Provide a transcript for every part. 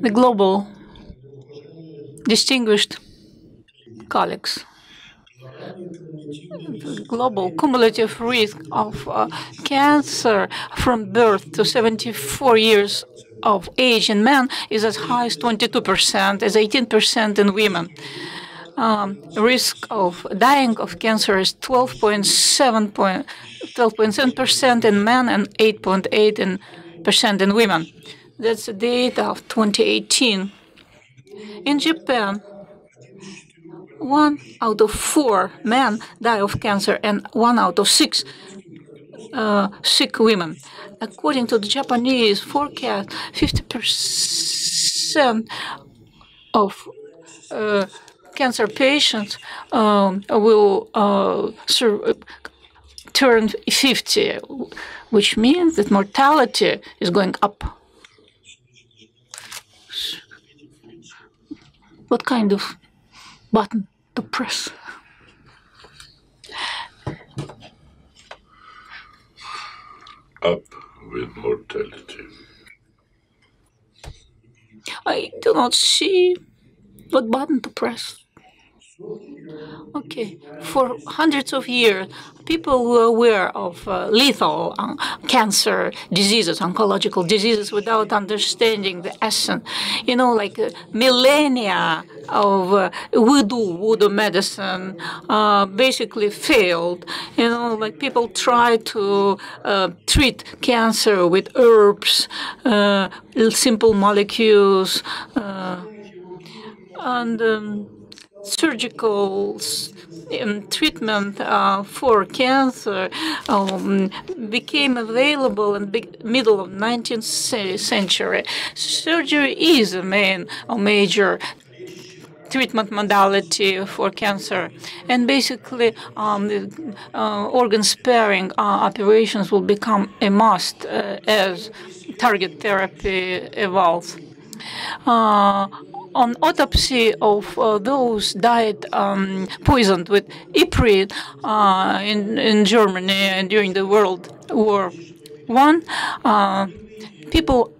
the global distinguished colleagues. The global cumulative risk of uh, cancer from birth to 74 years of age in men is as high as 22%, as 18% in women. Um, risk of dying of cancer is 12.7% in men and 8.8% in women. That's the data of 2018. In Japan, one out of four men die of cancer and one out of six uh, sick women. According to the Japanese forecast, 50% of uh, cancer patients um, will uh, turn 50, which means that mortality is going up. What kind of button to press? Up with mortality. I do not see what button to press. Okay, for hundreds of years, people were aware of uh, lethal uh, cancer diseases, oncological diseases, without understanding the essence. You know, like uh, millennia of uh, voodoo, voodoo medicine uh, basically failed. You know, like people try to uh, treat cancer with herbs, simple molecules, and um, surgical um, treatment uh, for cancer um, became available in the middle of 19th century. Surgery is a main, a major treatment modality for cancer. And basically, um, uh, organ sparing uh, operations will become a must uh, as target therapy evolves. Uh, on autopsy of uh, those died um, poisoned with Iprit uh, in, in Germany and during the World War One, uh, people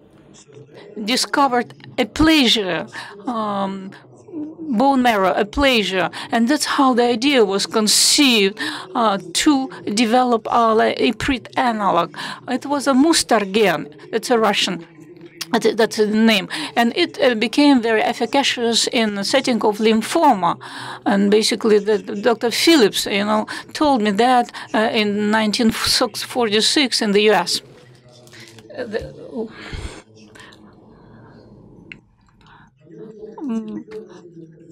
discovered aplasia, um, bone marrow aplasia, and that's how the idea was conceived uh, to develop a Iprit analog. It was a Mustargen. It's a Russian that's the name. And it uh, became very efficacious in the setting of lymphoma. And basically, the, Dr. Phillips, you know, told me that uh, in 1946 in the U.S. Uh, oh.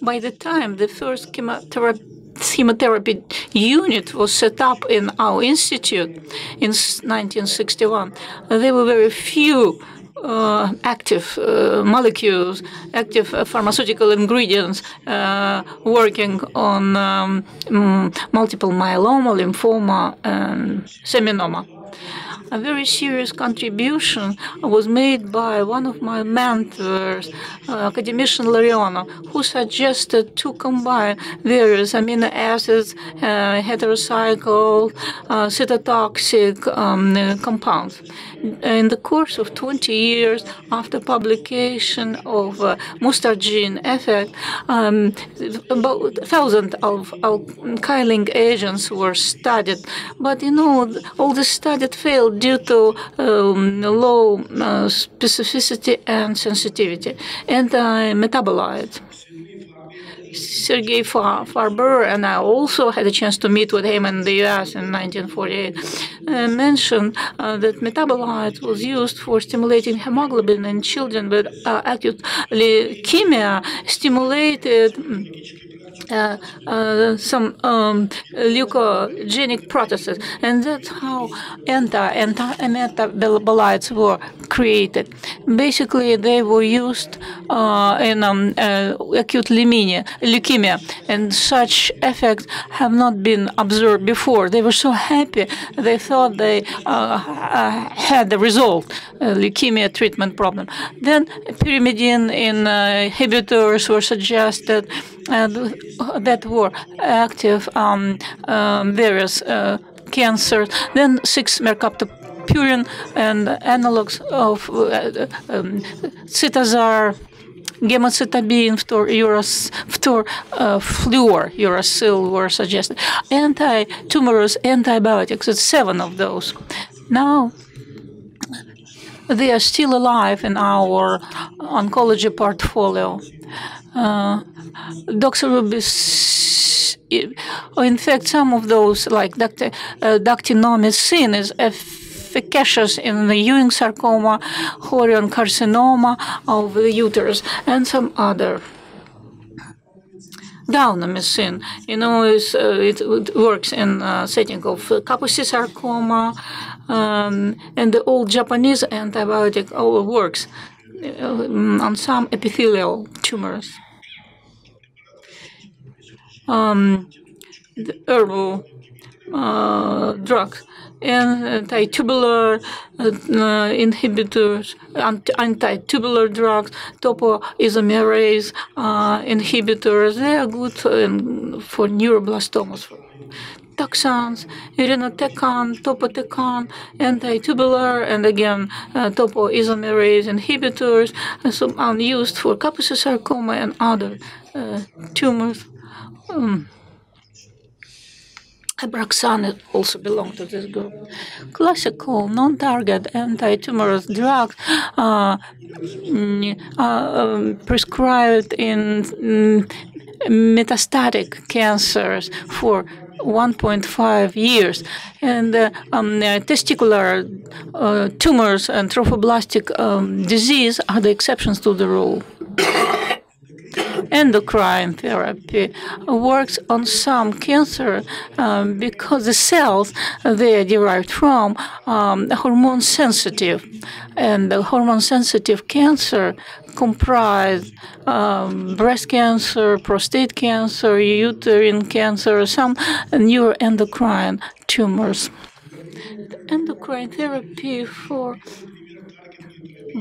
By the time the first chemotherapy unit was set up in our institute in 1961. There were very few uh, active uh, molecules, active uh, pharmaceutical ingredients working on um, multiple myeloma, lymphoma, and seminoma a very serious contribution was made by one of my mentors, uh, academician Larionov, who suggested to combine various amino acids, uh, heterocycle, uh, cytotoxic um, compounds. In the course of 20 years after publication of uh, Mustargene effect, um, about thousands of alkyling agents were studied, but you know all the studies failed due to um, low uh, specificity and sensitivity. Anti-metabolite. Sergei Farber and I also had a chance to meet with him in the U.S. in 1948. Uh, mentioned uh, that metabolite was used for stimulating hemoglobin in children with uh, acute leukemia, stimulated uh, uh, some um, leukogenic processes, and that's how anti anti metabolites were created. Basically, they were used uh, in um, uh, acute leukemia, leukemia, and such effects have not been observed before. They were so happy; they thought they had the result, leukemia treatment problem. Then pyrimidine inhibitors were suggested that were active um, um, various uh, cancers. Then six mercaptopurine purine and analogs of uh, um, gemcitabine, uh, fluor, uracil were suggested. Anti-tumorous antibiotics, it's seven of those. Now, they are still alive in our oncology portfolio. Uh, doxorubicin, in fact, some of those, like uh, dactinomycin, is efficacious in the Ewing sarcoma, chorion carcinoma of the uterus, and some other Daunomycin, you know, uh, it, works in uh, setting of Kaposi sarcoma, um, and the old Japanese antibiotic all works uh, on some epithelial tumors. Um, the herbal uh, drugs anti-tubular uh, inhibitors, anti-tubular drugs, topoisomerase uh, inhibitors. They are good for neuroblastomas. Toxins, irinotecan, topotecan, anti-tubular, and again uh, topoisomerase inhibitors, uh, some are used for Kaposi sarcoma and other uh, tumors. Um, Abraxane also belong to this group. Classical non-target anti-tumorous drugs uh, mm, are um, prescribed in mm, metastatic cancers for 1.5 years. And uh, um, uh, testicular uh, tumors and trophoblastic um, disease are the exceptions to the rule endocrine therapy works on some cancer um, because the cells they are derived from um, hormone sensitive, and the hormone sensitive cancer comprise um, breast cancer, prostate cancer, uterine cancer, some neuroendocrine tumors. endocrine therapy for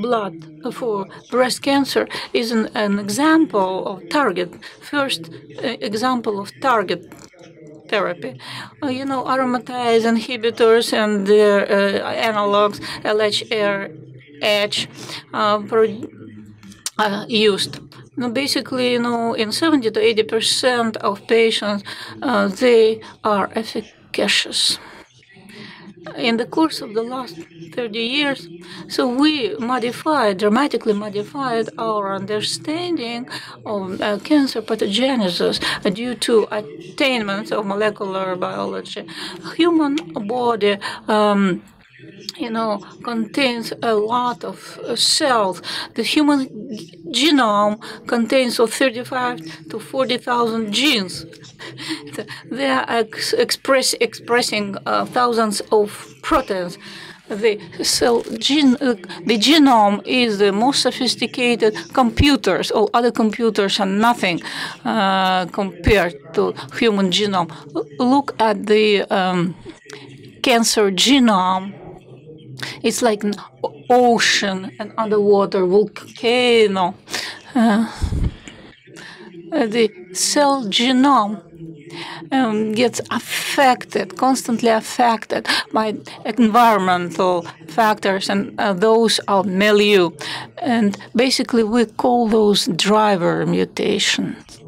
blood for breast cancer is an, an example of target, first uh, example of target therapy. Uh, you know, aromatase inhibitors and their uh, analogs, LHRH, uh, used. Now, basically, you know, in 70 to 80 percent of patients, uh, they are efficacious in the course of the last 30 years. So we modified, dramatically modified our understanding of uh, cancer pathogenesis due to attainments of molecular biology. Human body um, you know, contains a lot of uh, cells. The human genome contains of 35 to 40,000 genes. they are ex express, expressing uh, thousands of proteins. The cell gene, uh, the genome is the most sophisticated computers. All other computers are nothing uh, compared to human genome. Look at the um, cancer genome it's like an ocean, an underwater volcano. Uh, the cell genome um, gets affected, constantly affected by environmental factors, and uh, those are milieu. And basically, we call those driver mutations.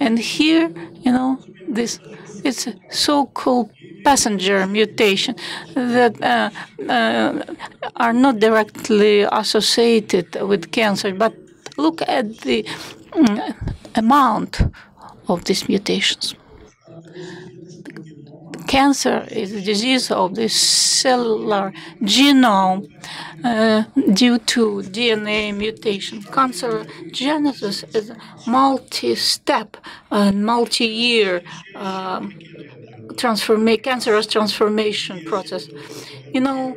And here, you know, this it's so-called passenger mutation that uh, uh, are not directly associated with cancer, but look at the mm, amount of these mutations. Cancer is a disease of the cellular genome uh, due to DNA mutation. Cancerogenesis is a multi-step and multi-year um, transforma- cancerous transformation process. You know,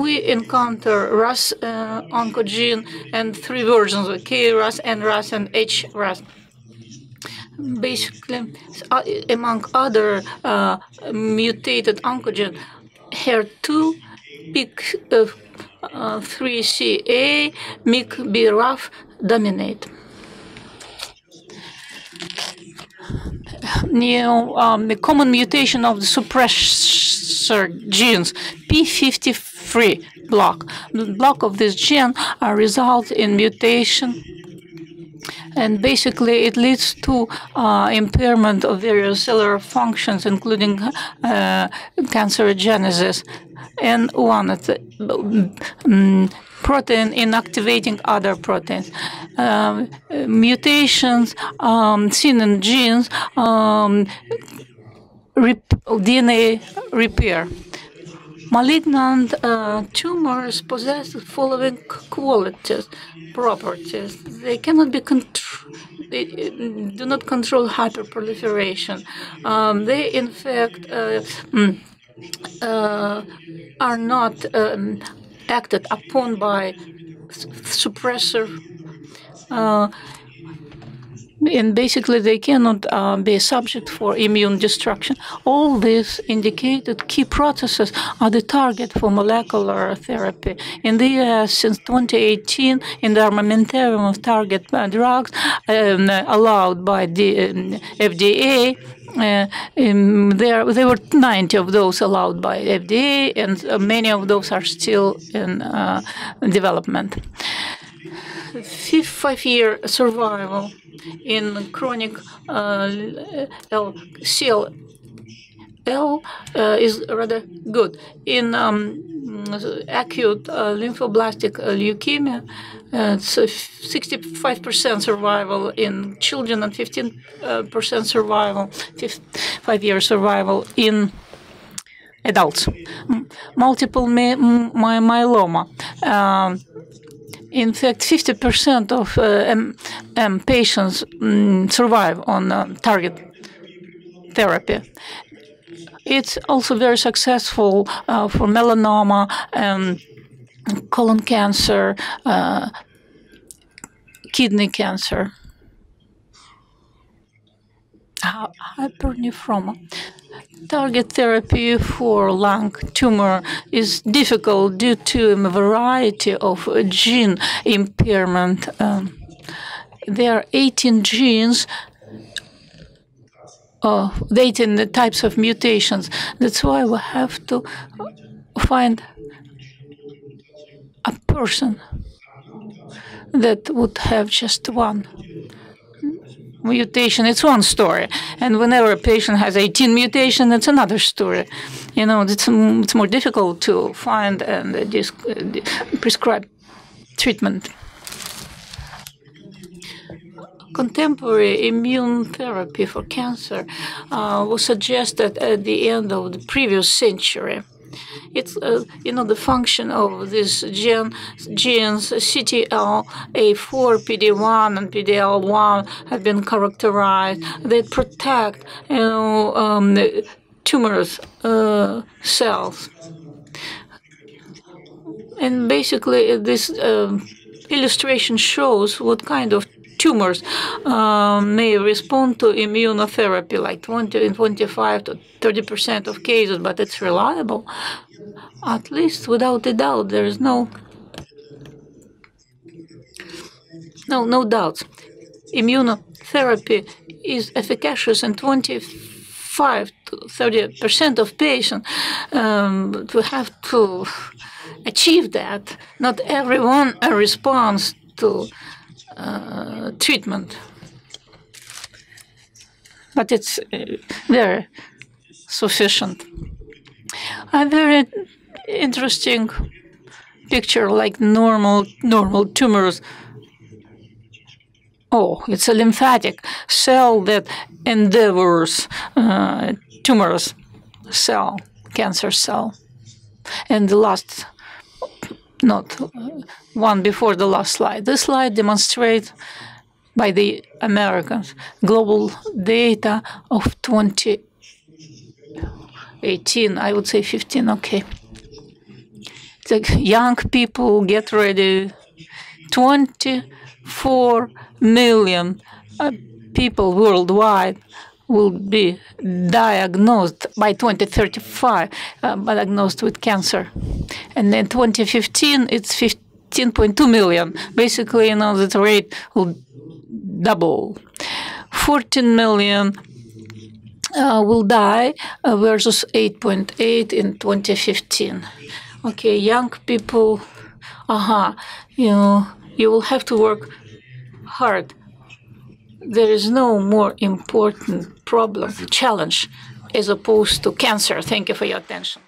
we encounter RAS uh, oncogene and three versions of KRAS, NRAS, and HRAS. Basically, uh, among other uh, mutated oncogene, HER2, PIK3CA, MIC-BRAF dominate. New um, the common mutation of the suppressor genes, P53 block. The block of this gene uh, results in mutation and basically it leads to uh, impairment of various cellular functions, including uh, cancerogenesis. And one, it's, um, protein inactivating other proteins. Um, mutations um, seen in genes, um, rep DNA repair. Malignant uh, tumors possess the following qualities, properties. They cannot be they do not control hyperproliferation. Um, they, in fact, uh, mm, uh, are not um, acted upon by suppressor uh, and basically they cannot uh, be subject for immune destruction. All these indicate that key processes are the target for molecular therapy. In the US, since 2018, in the armamentarium of target uh, drugs um, allowed by the um, FDA, uh, um, there, there were 90 of those allowed by FDA, and uh, many of those are still in uh, development. Five-year survival in chronic uh, L uh, is rather good. In um, acute uh, lymphoblastic leukemia, it's 65% survival in children and 15% survival, five-year survival in adults. Multiple my myeloma. In fact, 50% of uh, um, patients um, survive on uh, target therapy. It's also very successful uh, for melanoma, and colon cancer, kidney cancer, hypernephroma target therapy for lung tumor is difficult due to a variety of gene impairment. Um, there are 18 genes uh, 18 types of mutations. That's why we have to find a person that would have just one mutation, it's one story. And whenever a patient has 18 mutation, it's another story. You know, it's, it's more difficult to find and uh, prescribe treatment. Contemporary immune therapy for cancer uh, was suggested at the end of the previous century. It's uh, you know the function of these gen, genes CTL, A4, PD1, and PDL1 have been characterized. They protect you know um, tumorous uh, cells, and basically this uh, illustration shows what kind of tumors uh, may respond to immunotherapy, like 20 in 25 to 30 percent of cases, but it's reliable. At least, without a doubt, there is no no no doubts. Immunotherapy is efficacious in 25 to 30 percent of patients. Um, we have to achieve that. Not everyone responds to uh, treatment. But it's uh, very sufficient. A very interesting picture like normal normal tumors. Oh, it's a lymphatic cell that endeavors uh, tumors cell, cancer cell. And the last not one before the last slide. This slide demonstrates by the Americans global data of 2018, I would say 15, okay. The young people get ready. 24 million uh, people worldwide will be diagnosed by 2035, uh, diagnosed with cancer. And in 2015, it's 15.2 million. Basically, you know, that rate will double. 14 million uh, will die uh, versus 8.8 .8 in 2015. Okay, young people, aha, uh -huh, you know, you will have to work hard. There is no more important problem, challenge, as opposed to cancer. Thank you for your attention.